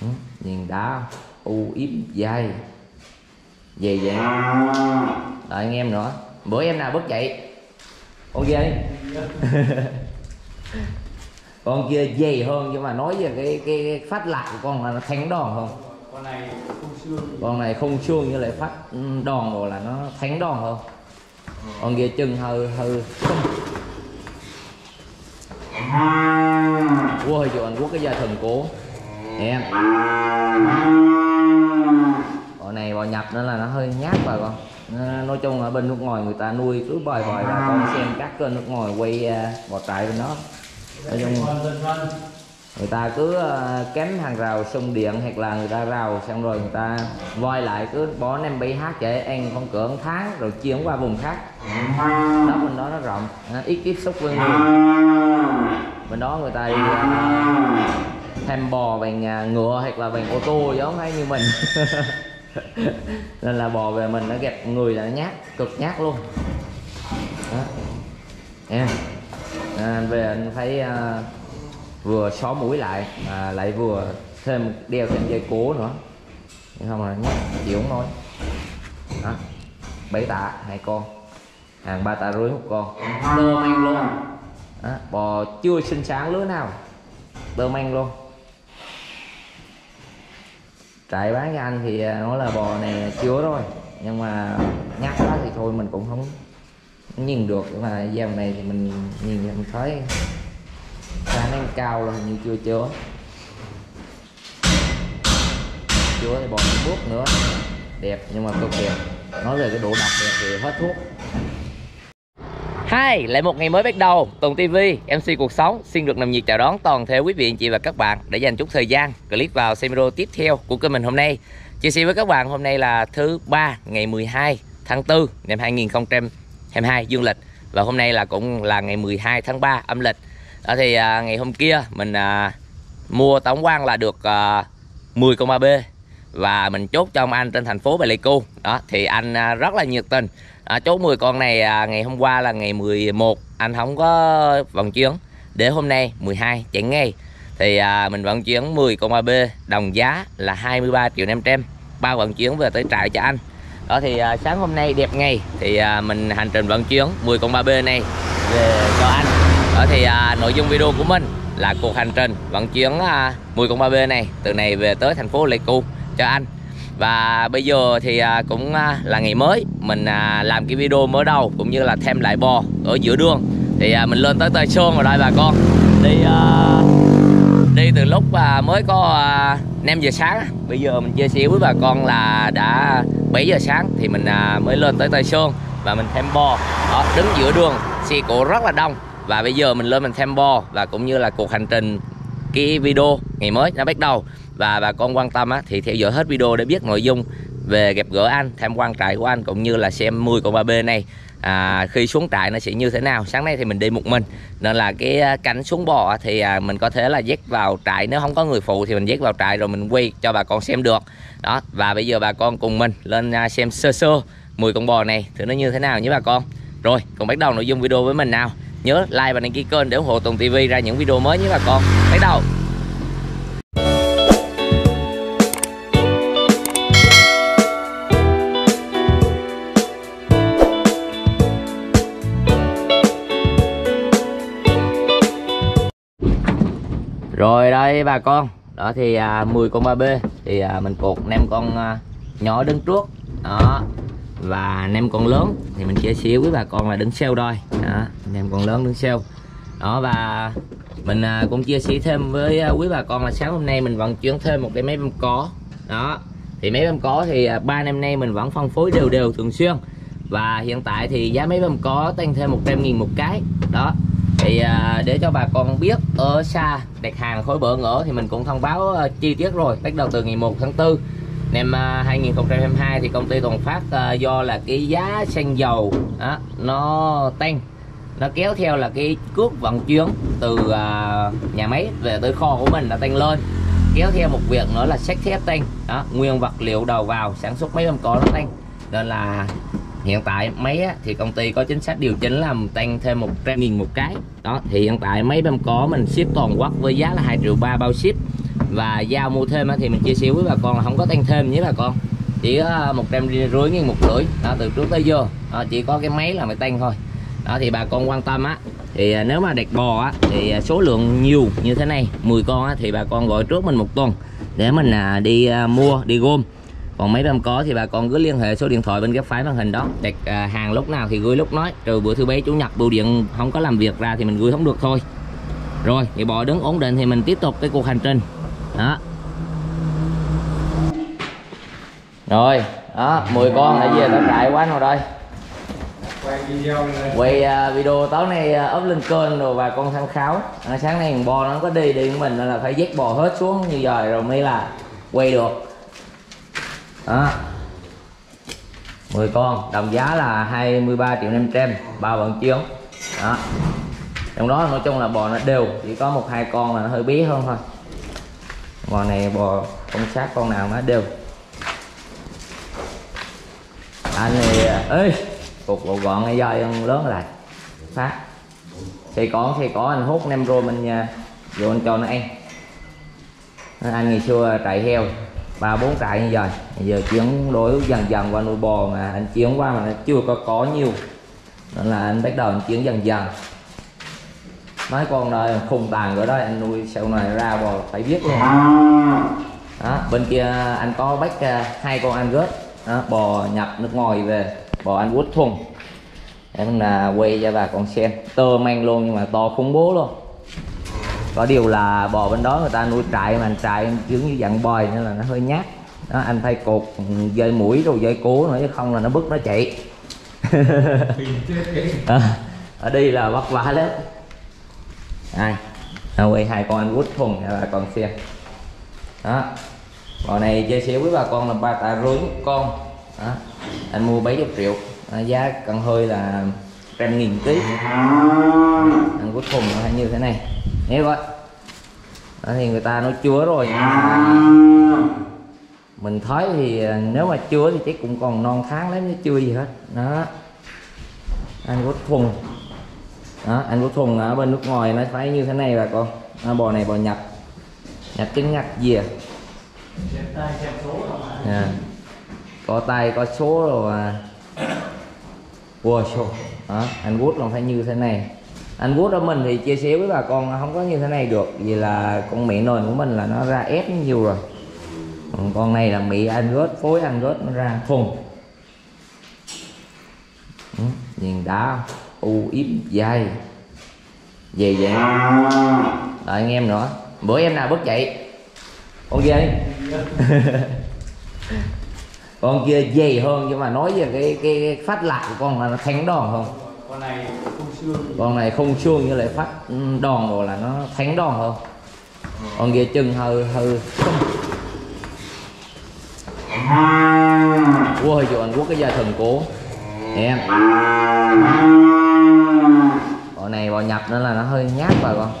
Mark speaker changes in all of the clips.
Speaker 1: Ừ, nhìn đá u yếm dày về vậy? Đợi anh em nữa. Bữa em nào bước dậy? Con kia đi con kia dày hơn nhưng mà nói về cái cái, cái phát lạc của con là nó thánh đòn không?
Speaker 2: Con này không xương.
Speaker 1: Con này không xương như lại phát đòn rồi là nó thánh đòn hơn con kia chân hơi hơi không. Ui trời anh quốc cái gia thần cố em. Bọn này bò nhập nữa là nó hơi nhát bà con. Nói chung ở bên nước ngoài người ta nuôi cứ bòi bòi bà con xem các kênh nước ngoài quay à, bò trại bên đó. Nói chung người ta cứ à, kém hàng rào sông điện hoặc là người ta rào xong rồi người ta voi lại cứ bó nem bay hát để ăn con cửa tháng rồi chuyển qua vùng khác. Đó, bên đó nó rộng ít tiếp xúc với người. Bên đó người ta đi à, thêm bò bằng ờ, ngựa hoặc là bằng ô tô giống hay như mình. Nên là bò về mình nó gặp người là nó nhát cực nhát luôn. Đó. Em à, về anh phải ờ, vừa xó mũi lại mà lại vừa thêm đeo thêm dây cố nữa. Nhưng không là nhát chịu không nổi. Đó. Bảy tạ hai con. Hàng ba tạ rưỡi một con. Tôm ăn luôn. Đó, bò chưa sinh sáng lứa nào. Tôm ăn luôn trại bán cho anh thì à, nó nói là bò này chưa thôi. Nhưng mà nhát quá thì thôi, mình cũng không nhìn được. Nhưng mà dòng này thì mình nhìn thì mình thấy khả năng cao là hình như chưa chứa. Chứa thì bò một bước nữa. Đẹp nhưng mà cực đẹp. Nói về cái độ độc đẹp thì hết thuốc. Hi, lại một ngày mới bắt đầu. Tùng TV, MC Cuộc Sống xin được nồng nhiệt chào đón toàn thể quý vị anh chị và các bạn để dành chút thời gian click vào xem video tiếp theo của kênh mình hôm nay. Chia sẻ với các bạn hôm nay là thứ ba ngày 12 tháng 4 năm 2022 dương lịch và hôm nay là cũng là ngày 12 tháng 3 âm lịch. Đó thì à, ngày hôm kia mình à, mua tổng quan là được à, 10 con 3B và mình chốt cho ông anh trên thành phố Pleiku đó thì anh à, rất là nhiệt tình à, chốt 10 con này à, ngày hôm qua là ngày 11 anh không có vận chuyển. Để hôm nay 12 chạy ngay. Thì à, mình vận chuyển 10 con 3B đồng giá là 23 triệu 500 bao vận chuyển về tới trại cho anh. Đó thì à, sáng hôm nay đẹp ngày. Thì à, mình hành trình vận chuyển 10 con 3B này về cho anh. Đó thì à, nội dung video của mình là cuộc hành trình vận chuyển à, 10 con 3B này từ này về tới thành phố Lê Pleiku cho anh và bây giờ thì à, cũng à, là ngày mới. Mình à, làm cái video mới đầu cũng như là thêm lại bò ở giữa đường. Thì mình lên tới Tây Sơn rồi đây bà con. Đi đi từ lúc mới có 5 giờ sáng bây giờ mình chia sẻ với bà con là đã 7 giờ sáng thì mình mới lên tới Tây Sơn và mình thêm bò. Đó, đứng giữa đường xe cộ rất là đông. Và bây giờ mình lên mình thêm bò và cũng như là cuộc hành trình cái video ngày mới đã bắt đầu và bà con quan tâm á, thì theo dõi hết video để biết nội dung về gặp gỡ anh tham quan trại của anh cũng như là xem 10 con 3B này à, khi xuống trại nó sẽ như thế nào. Sáng nay thì mình đi một mình nên là cái cánh cảnh xuống bò thì à, mình có thể là dắt vào trại. Nếu không có người phụ thì mình dắt vào trại rồi mình quay cho bà con xem được. Đó và bây giờ bà con cùng mình lên à, xem sơ sơ 10 con bò này thử nó như thế nào nhé bà con. Rồi cùng bắt đầu nội dung video với mình nào. Nhớ like và đăng ký kênh để ủng hộ Tùng TV ra những video mới nhé bà con. Bắt đầu. Rồi đây bà con. Đó thì à, 10 con 3B Thì à, mình cột 5 con à, nhỏ đứng trước. Đó. Và 5 con lớn. Thì mình chia sẻ với bà con là đứng sau đôi Đó 5 con lớn đứng sau. Đó và mình à, cũng chia sẻ thêm với à, quý bà con là sáng hôm nay mình vận chuyển thêm một cái máy bơm có. Đó. Thì máy bơm có thì à, năm nay mình vẫn phân phối đều đều thường xuyên. Và hiện tại thì giá máy bơm có tăng thêm 100 nghìn một cái. Đó thì à, để cho bà con biết ở xa đặt hàng khối bỡ ngỡ thì mình cũng thông báo à, chi tiết rồi. Bắt đầu từ ngày 1 tháng 4 năm à, 2022 thì công ty Toàn Phát do là cái giá xăng dầu đó, nó tăng nó kéo theo là cái cước vận chuyển từ nhà máy về tới kho của mình đã tăng lên. Kéo theo một việc nữa là sắt thép tăng đó, nguyên vật liệu đầu vào sản xuất mấy năm có nó tăng nên là hiện tại máy á, thì công ty có chính sách điều chỉnh là tăng thêm 100 nghìn một cái. Đó thì hiện tại máy bơm có mình ship toàn quốc với giá là 2 triệu ba bao ship. Và giao mua thêm á, thì mình chia sẻ với bà con là không có tăng thêm nhé bà con. Chỉ có một trăm rưỡi nghìn một rưỡi đó, từ trước tới giờ. Đó, chỉ có cái máy là mới tăng thôi. Đó thì bà con quan tâm á. Thì ờ, nếu mà đặt bò á thì ờ, số lượng nhiều như thế này 10 con á thì bà con gọi trước mình một tuần để mình à, đi à, mua đi gom còn mấy em có thì bà con cứ liên hệ số điện thoại bên góc phái màn hình đó. Đặt à, hàng lúc nào thì gửi lúc nói trừ bữa thứ bảy chủ nhật bưu điện không có làm việc ra thì mình gửi không được thôi. Rồi thì bò đứng ổn định thì mình tiếp tục cái cuộc hành trình. Đó. Rồi đó 10 con nãy giờ nó trại quá rồi đây.
Speaker 2: Quay video
Speaker 1: quay à, video tối nay à, up lên kênh rồi bà con tham khảo. À, sáng nay bò nó có đi đi của mình nên là phải dắt bò hết xuống như giờ rồi mới là quay được đó. 10 con, đồng giá là 23 triệu 500 ba vận chuyến đó. Trong đó nói chung là bò nó đều, chỉ có một hai con là nó hơi bí hơn thôi. Bò này bò không sát con nào nó đều. Anh này ơi cục bộ gọn ngay do ăn lớn lại? Phát. Thì có thì có, anh hút nem rồi mình vô anh cho nó ăn. Anh ngày xưa trại heo ba bốn trại như vậy. Giờ chuyển đổi dần dần qua nuôi bò mà anh chuyển qua mà nó chưa có có nhiều. Nên là anh bắt đầu anh chuyển dần dần. Mấy con này khùng tàn rồi đó anh nuôi sau này ra bò phải biết luôn. Đó bên kia anh có bắt à, hai con anh gớt đó, bò nhập nước ngoài về bò anh quất thùng. Em là quay cho bà con xem. Tơ mang luôn nhưng mà to khủng bố luôn có điều là bò bên đó người ta nuôi trại mà anh trại giống như dạng bòi nên là nó hơi nhát. Đó anh thay cột dây mũi rồi dây cố nữa chứ không là nó bứt nó chạy. À, ở đây là vất vả lắm ai? À, quay hai con anh út thùng cho bà con xem. Đó bò này chia sẻ với bà con là ba tạ rưỡi một con. Đó. anh mua 70 triệu. À, giá cần hơi là trăm nghìn ký. Anh út thùng là như thế này nhé coi đó thì người ta nói chúa rồi. Mà mình thấy thì à, nếu mà chưa thì chắc cũng còn non tháng lắm chứ chưa gì hết. Đó. Anh quất thùng đó anh quất thùng ở bên nước ngoài nó phải như thế này bà con. Đó, bò này bò nhập nhập trứng ngặt dìa à. có tay có số rồi à wow số đó anh quất là phải như thế này anh quốc ở mình thì chia sẻ với bà con không có như thế này được vì là con mẹ nồi của mình là nó ra ép nhiều rồi. Còn con này là mẹ anh rớt phối anh rớt nó ra thùng ừ, nhìn đá u yếm dai. Về vậy. Đợi anh em nữa. Bữa em nào bước dậy? Con kia đi. Con kia dày hơn nhưng mà nói về cái cái, cái phát lạc của con là nó thánh đòn hơn.
Speaker 2: Con này
Speaker 1: con này không xương như lại phát ừ, đòn rồi là nó thánh đòn hơn con kia chân hơi hơi vua hơi chịu Anh Quốc cái gia thần cố. Em. Bọn này bọn nhập nên là nó hơi nhát rồi con.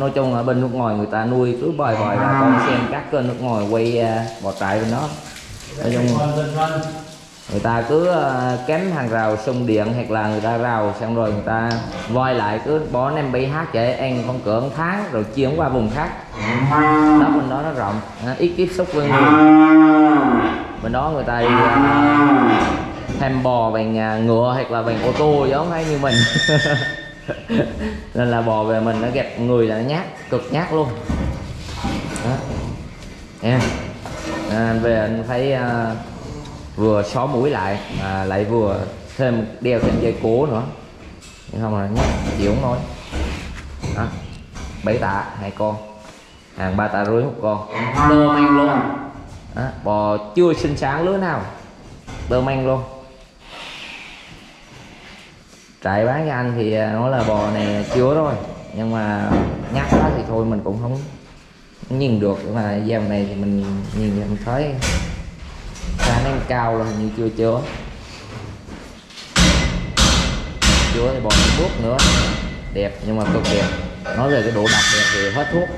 Speaker 1: Nói chung ở bên nước ngoài người ta nuôi cứ bòi bòi bà con xem các kênh nước ngoài quay à, bò trại bên đó. Nói chung người ta cứ ờ, kém hàng rào sông điện hoặc là người ta rào xong rồi người ta voi lại cứ bó nem bị hát vậy ăn con cửa một tháng rồi chuyển qua vùng khác. Đó bên đó nó rộng ít tiếp xúc với người. Bên đó người ta đi ờ, thêm bò bằng ờ, ngựa hoặc là bằng ô tô giống hay như mình. Nên là bò về mình nó gặp người là nó nhát cực nhát luôn. Đó. Em à, về anh phải uh, vừa xó mũi lại mà lại vừa thêm đeo thêm dây cố nữa. Nhưng không là nhát chịu không nổi đó. Bảy tạ hai con. Hàng ba tạ rưỡi một con. Tơ mang luôn. Đó, bò chưa sinh sáng lứa nào. Tơ mang luôn. Trại bán cho anh thì à, nói là bò này chưa rồi nhưng mà nhắc quá thì thôi mình cũng không nhìn được. Nhưng mà dòng này thì mình nhìn mình thấy khả năng cao là hình như chưa chưa chưa thì bò thuốc nữa. Đẹp, nhưng mà cực đẹp. Nói về cái độ độc đẹp thì hết thuốc.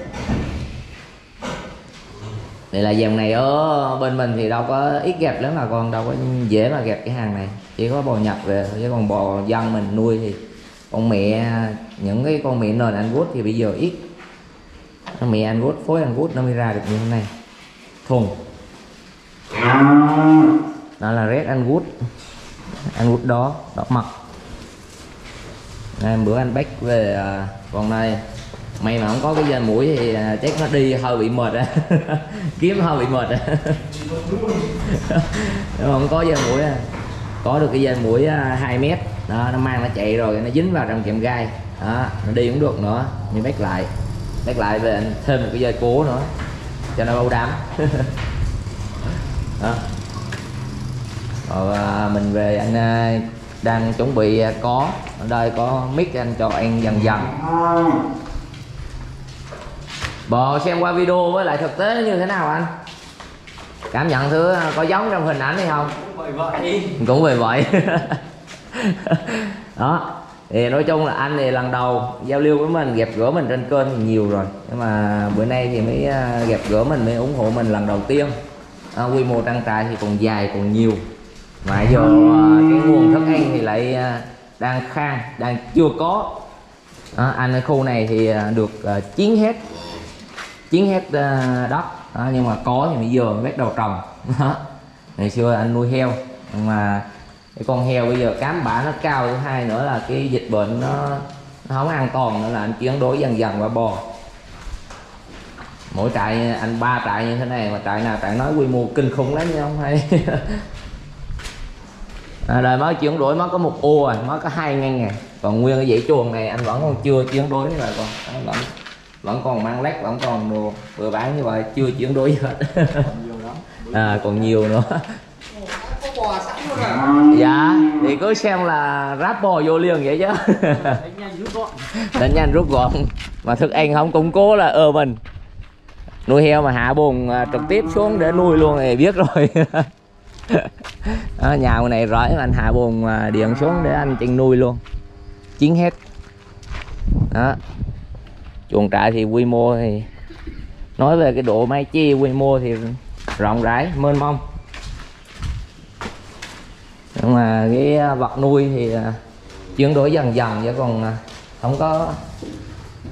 Speaker 1: Đây là dòng này ở bên mình thì đâu có ít gặp lắm mà còn đâu có dễ mà gặp cái hàng này. Chỉ có bò nhập về chứ còn bò dân mình nuôi thì con mẹ, những cái con mẹ nền anh quất thì bây giờ ít. Mẹ mẹ Angus phối Angus nó mới ra được như thế này. Thùng đó là red ăn Angus đó đỏ mặt Đây, bữa anh bách về à, con này may mà không có cái dây mũi thì à, chắc nó đi hơi bị mệt á. Kiếm hơi bị mệt á. Nếu không có dây mũi à. có được cái dây mũi à, 2 mét đó nó mang nó chạy rồi nó dính vào trong kèm gai. Đó nó đi cũng được nữa. Nhưng bách lại. Bách lại về anh thêm một cái dây cố nữa cho nó bao đám đó. Rồi à, mình về anh à, đang chuẩn bị à, có ở đây có mic anh cho anh dần dần. Bò xem qua video với lại thực tế nó như thế nào anh? Cảm nhận thử à, có giống trong hình ảnh hay không?
Speaker 2: Bởi vậy
Speaker 1: cũng vì vậy. Đó. Thì nói chung là anh thì lần đầu giao lưu với mình gặp gỡ mình trên kênh thì nhiều rồi. Nhưng mà bữa nay thì mới gặp gỡ mình mới ủng hộ mình lần đầu tiên à, quy mô trang trại thì còn dài còn nhiều. Mà giờ à, cái nguồn thức ăn thì lại à, đang khan đang chưa có. À, anh ở khu này thì à, được à, chiến hết chiến hết đất à, nhưng mà có thì bây giờ mới bắt đầu trồng. Ngày xưa anh nuôi heo nhưng mà cái con heo bây giờ cám bã nó cao thứ hai nữa là cái dịch bệnh nó, nó không an toàn nữa là anh chuyển đổi dần dần qua bò mỗi trại anh ba trại như thế này mà trại nào trại nói quy mô kinh khủng lắm chứ không hay. À, đời mới chuyển đổi mới có một ô rồi mới có hai ngàn ngàn còn nguyên cái dãy chuồng này anh vẫn còn chưa chuyển đổi rồi còn Đó, vẫn vẫn còn mang lát vẫn còn đồ vừa bán như vậy chưa chuyển đổi gì hết. À, còn nhiều nữa.
Speaker 2: À
Speaker 1: dạ thì cứ xem là ráp bò vô liền vậy chứ.
Speaker 2: Đánh nhanh rút gọn.
Speaker 1: Đánh nhanh rút gọn. Mà thức ăn không củng cố là ơ mình nuôi heo mà hạ bồn à, trực tiếp xuống để nuôi luôn thì biết rồi. Đó, nhà ngoài này rõ anh hạ bồn à, điện xuống để anh chăn nuôi luôn. Chiến hết. Đó. Chuồng trại thì quy mô thì nói về cái độ mai chi quy mô thì rộng rãi mênh mông. Nhưng mà cái vật nuôi thì à, chuyển đổi dần dần chứ còn à, không có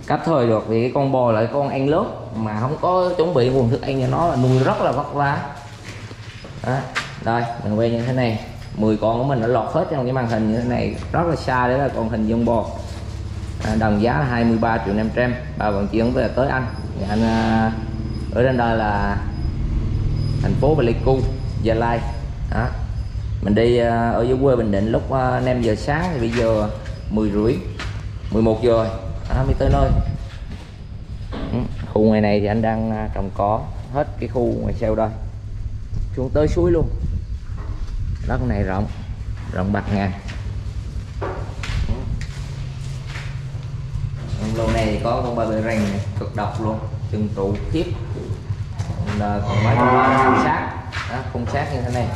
Speaker 1: cách thời được vì cái con bò lại con ăn lớn mà không có chuẩn bị nguồn thức ăn cho nó là nuôi rất là vất vả. Đó. đây mình quay như thế này. 10 con của mình đã lọt hết trong cái màn hình như thế này. Rất là xa đấy là con hình dung bò à, đồng giá là 23 triệu 500 và vận chuyển về tới anh. Thì anh à, ở trên đây là thành phố Pleiku Gia Lai. Đó. Mình đi à, ở dưới quê Bình Định lúc à, 5 giờ sáng thì bây giờ 10 rưỡi 11 giờ rồi. Đó, mới tới nơi khu ngoài này thì anh đang à, trồng có hết cái khu ngoài sau đây. Xuống tới suối luôn. Đất này rộng rộng bạc ngàn. Lâu lô này thì có con ba bê rành này, cực độc luôn từng trụ tiếp là còn mấy con khung sát đó, khung sát như thế này.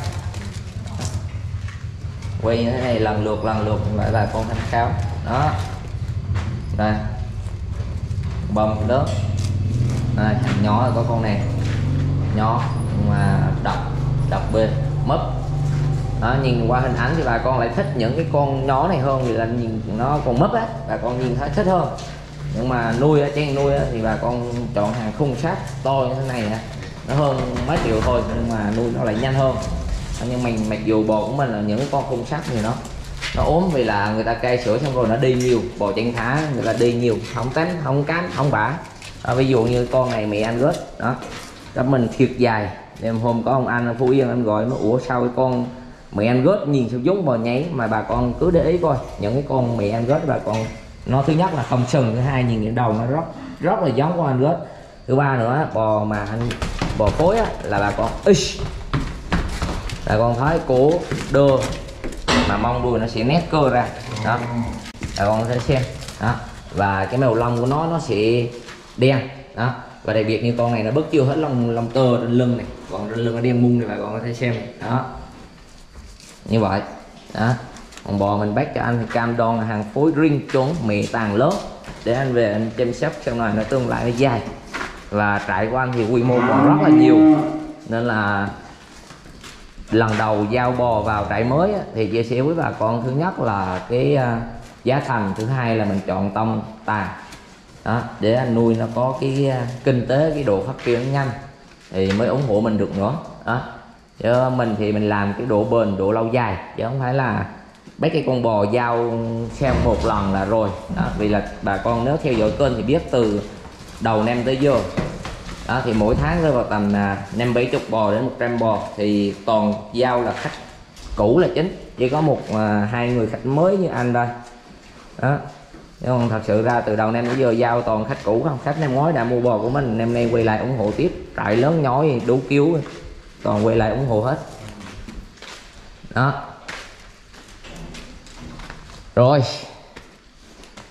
Speaker 1: Quay như thế này lần lượt lần lượt lại là con thanh cáo đó. Đây. Bông lớn đây hàng nhỏ là có con này. Nhỏ mà đọc đọc bê mấp đó, nhìn qua hình ảnh thì bà con lại thích những cái con nhỏ này hơn vì là nhìn nó còn mấp á. Bà con nhìn thấy thích hơn. Nhưng mà nuôi á trang nuôi á thì bà con chọn hàng khung sắt to như thế này á. Nó hơn mấy triệu thôi nhưng mà nuôi nó lại nhanh hơn. Nhưng mình mặc dù bò của mình là những con khung sắt thì nó nó ốm vì là người ta cai sữa xong rồi nó đi nhiều. Bò chân thả người ta đi nhiều. Không tánh không cánh không bả à, ví dụ như con này mẹ anh rớt đó. Cấp mình thiệt dài. Đêm hôm có ông anh ở phú yên anh gọi nó ủa sao cái con mẹ anh rớt nhìn sao giống bò nháy? Mà bà con cứ để ý coi những cái con mẹ anh rớt bà con nó thứ nhất là không sừng thứ hai nhìn cái đầu nó rất rất là giống con anh rớt. Thứ ba nữa bò mà anh bò phối á, là bà con Ish. bà con thấy cổ đưa mà mong đuôi nó sẽ nét cơ ra. Đó bà con sẽ xem. Đó và cái màu lông của nó nó sẽ đen. Đó. Và đặc biệt như con này nó bớt chưa hết lông lông tơ trên lưng này. Còn trên lưng nó đen mung này bà con có thể xem đó. Như vậy. Đó. Còn bò mình bắt cho anh thì cam đoan là hàng phối riêng chuẩn mẹ tàn lớn. Để anh về anh chăm sóc sau này nó tương lai nó dài. Và trại của anh thì quy mô còn rất là nhiều. Nên là lần đầu giao bò vào trại mới thì chia sẻ với bà con thứ nhất là cái à, giá thành, thứ hai là mình chọn tông tàn đó để anh nuôi nó có cái à, kinh tế cái độ phát triển nhanh thì mới ủng hộ mình được nữa. Đó chứ mình thì mình làm cái độ bền độ lâu dài chứ không phải là mấy cái con bò giao xem một lần là rồi. Đó vì là bà con nếu theo dõi kênh thì biết từ đầu năm tới giờ. Đó thì mỗi tháng rơi vào tầm à, năm bảy chục bò đến 100 bò thì toàn giao là khách cũ là chính. Chỉ có một à, hai người khách mới như anh đây. đó chứ còn thật sự ra từ đầu năm tới giờ giao toàn khách cũ không? Khách năm ngoái đã mua bò của mình, năm nay quay lại ủng hộ tiếp. Trại lớn nhỏ gì đủ cứu. Toàn quay lại ủng hộ hết. Đó. Rồi.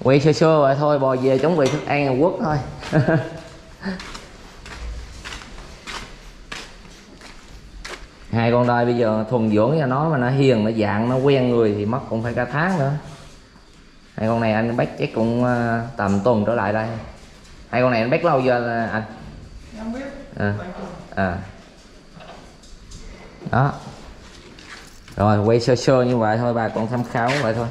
Speaker 1: Quay sơ sơ vậy thôi, bò về chuẩn bị thức ăn quốc thôi. Hai con đai bây giờ thuần dưỡng cho nó mà nó hiền, nó dạng, nó quen người thì mất cũng phải cả tháng nữa hai con này anh bắt chắc cũng ờ, tầm tuần trở lại đây. Hai con này anh bắt lâu chưa anh?
Speaker 2: Em biết.
Speaker 1: à, à. đó. Rồi quay sơ sơ như vậy thôi bà con tham khảo vậy thôi